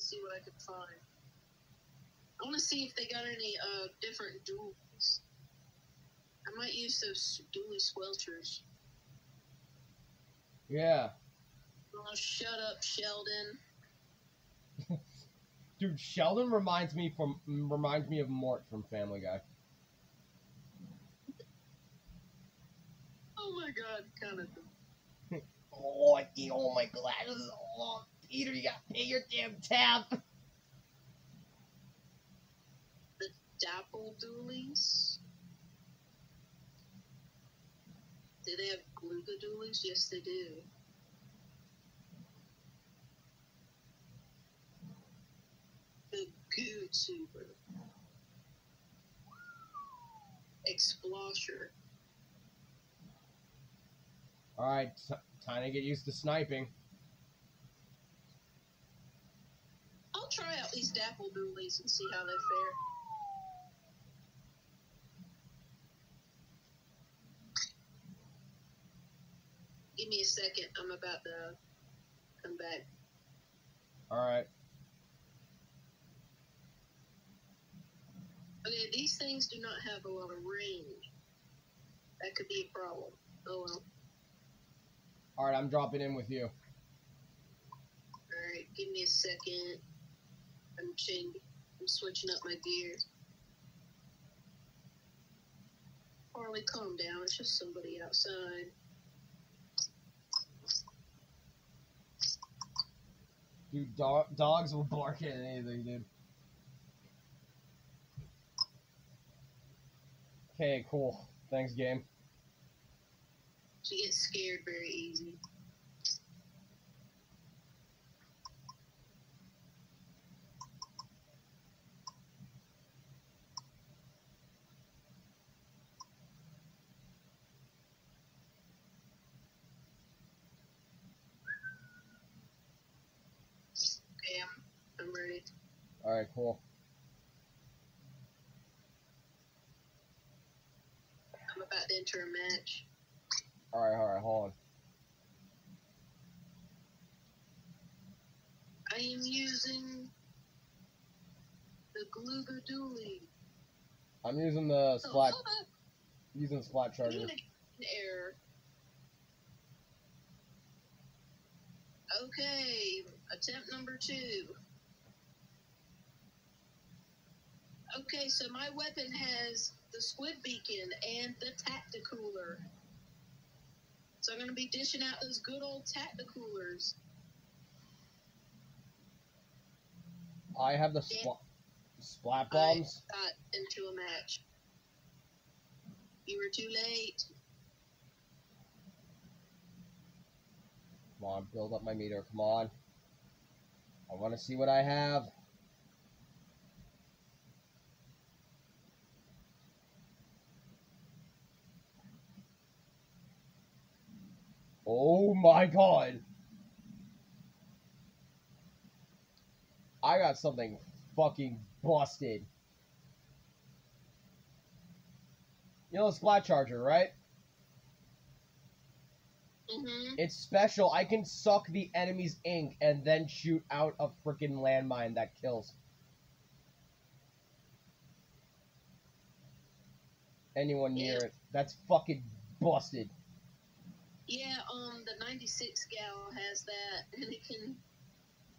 and see what I can find. I want to see if they got any uh different duels. I might use those Dualie Squelchers. Yeah. Oh, shut up, Sheldon. Dude, Sheldon reminds me from reminds me of Mort from Family Guy. Oh my god, kind of. Oh, I all my glasses. Oh, Peter, you gotta pay your damn tab. The Dapple Dualies. Do they have Glooga Dualies? Yes, they do. The Goo Tuber. Explosher. All right, t- time to get used to sniping. Try out these Dapple Dualies and see how they fare. Give me a second. I'm about to come back. All right. Okay, these things do not have a lot of range. That could be a problem. Oh well. All right, I'm dropping in with you. Alright, give me a second. I'm. I'm switching up my gear. Harley, calm down. It's just somebody outside. Dude, do- dogs will bark at anything, dude. Okay, cool. Thanks, game. She gets scared very easy. Okay, I'm, I'm ready. All right, cool. I'm about to enter a match. All right, all right, hold on. I am using the Glooga Dualie. I'm using the Oh, splat, up. using the splat charger. error. Okay, attempt number two. Okay, so my weapon has the squid beacon and the tacticooler. So I'm gonna be dishing out those good old tacticoolers. I have the splat, splat bombs. I got into a match. You were too late. Come on, build up my meter. Come on. I want to see what I have. Oh my god. I got something fucking busted. You know the splat charger, right? Mm-hmm. It's special. I can suck the enemy's ink and then shoot out a freaking landmine that kills. Anyone near Yeah. it. That's fucking busted. Yeah, um, the '96 gal has that, and it can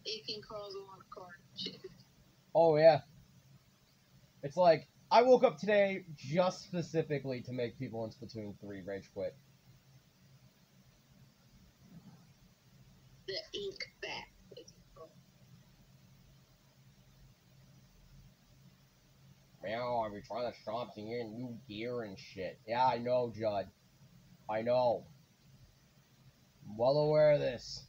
it can cause a lot of carnage. Oh yeah. It's like I woke up today just specifically to make people in Splatoon 3 rage quit. the ink back. Meow, I've been trying to shop to get new gear and shit. Yeah, I know, Judd. I know. I'm well aware of this.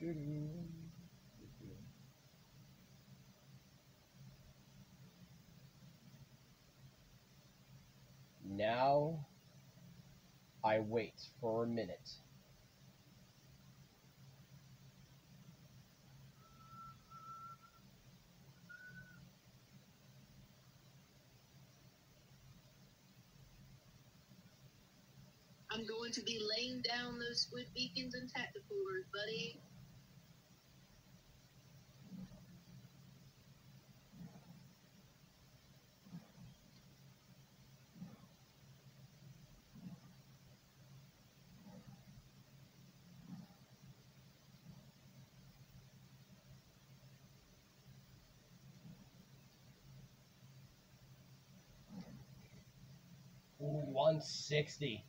Doo-doo. Now I wait for a minute. I'm going to be laying down those squid beacons and tacticoolers, buddy. 160.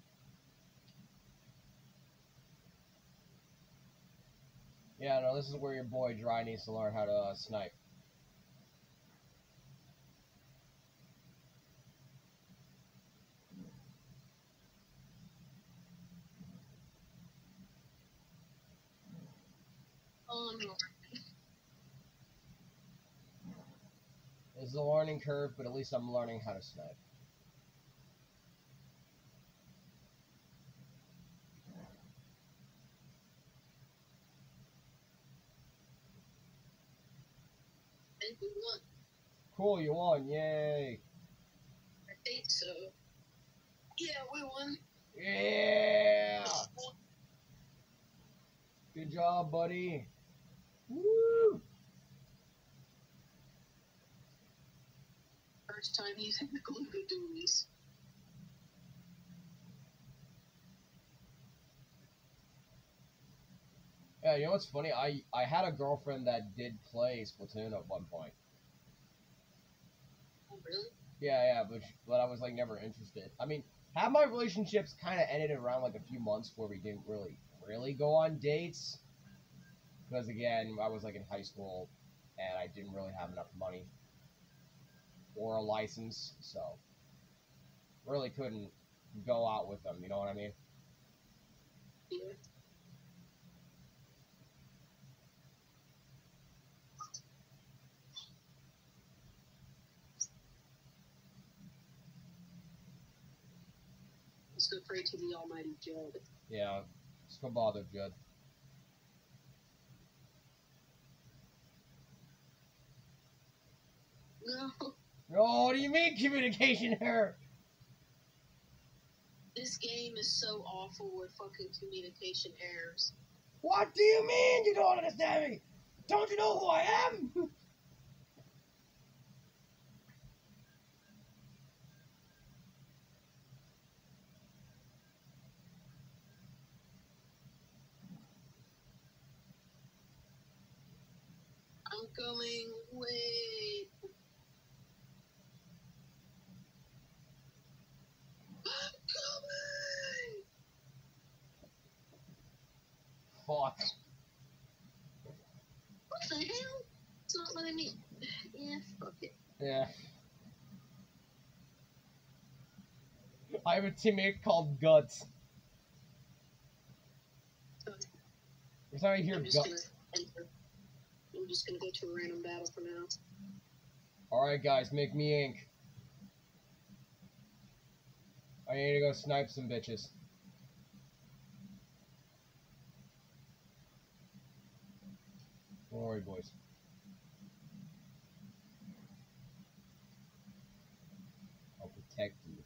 Yeah, no, this is where your boy Dry needs to learn how to uh, snipe. Oh, no. Is a learning curve, but at least I'm learning how to snipe. I think we won. Cool, you won, yay! I think so. Yeah, we won. Yeah! Good job, buddy. Woo! First time using the Glooga dualies. Yeah, you know what's funny? I I had a girlfriend that did play Splatoon at one point. Really? Yeah, yeah, but but I was like never interested. I mean, have my relationships kind of ended around like a few months where we didn't really really go on dates. Because again, I was like in high school, and I didn't really have enough money or a license, so really couldn't go out with them. You know what I mean? Yeah. Go pray to the Almighty Judd. Yeah, just go bother Judd. No, Oh, what do you mean communication error? this game is so awful with fucking communication errors. What do you mean you don't understand me? Don't you know who I am? I'm coming. Wait. I'm coming. Fuck. What the hell? It's not letting me. Yeah, fuck it. Yeah. I have a teammate called Guts. Every time I hear Guts. I'm just gonna go to a random battle for now. Alright, guys, make me ink. I need to go snipe some bitches. Don't worry, boys. I'll protect you.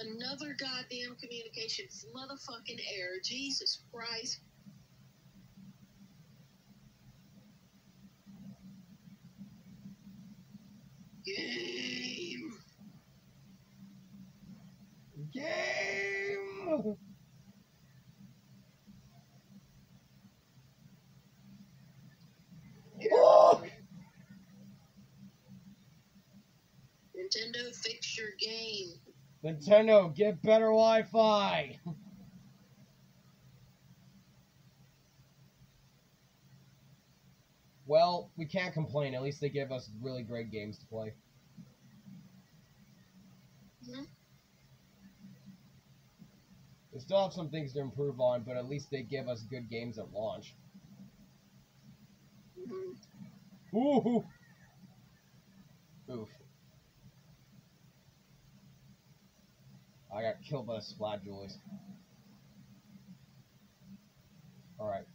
Another goddamn communication motherfucking error. Jesus Christ. Game. Game! Oh! Nintendo, fix your game. Nintendo, get better Wi-Fi. well, we can't complain. At least they give us really great games to play. Mhm. They still have some things to improve on, but at least they give us good games at launch. Mhm. Ooh! Oof. I got killed by the splat jewels. Alright.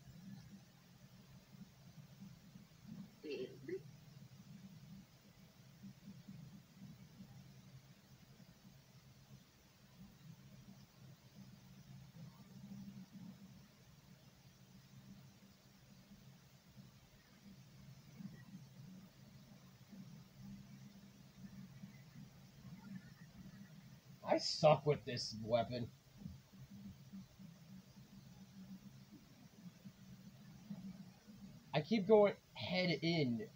I suck with this weapon. I keep going head in.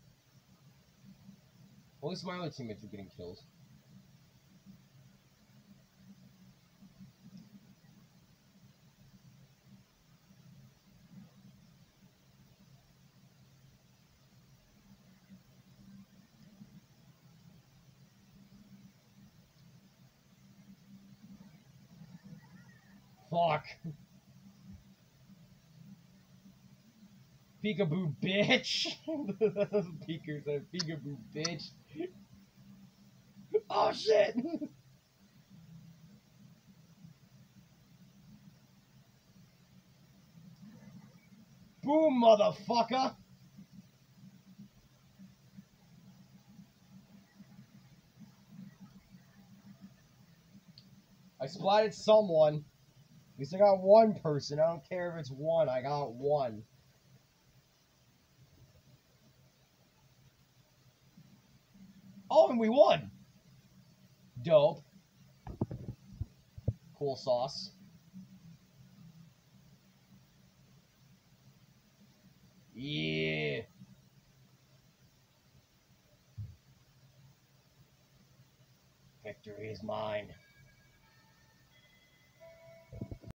At least my other teammates are getting kills. Fuck. Peekaboo, bitch. Peekers said peekaboo, bitch. Oh shit. Boom, motherfucker. I splatted someone. At least I got one person. I don't care if it's one. I got one. Oh, and we won. Dope. Cool sauce. Yeah. Victory is mine.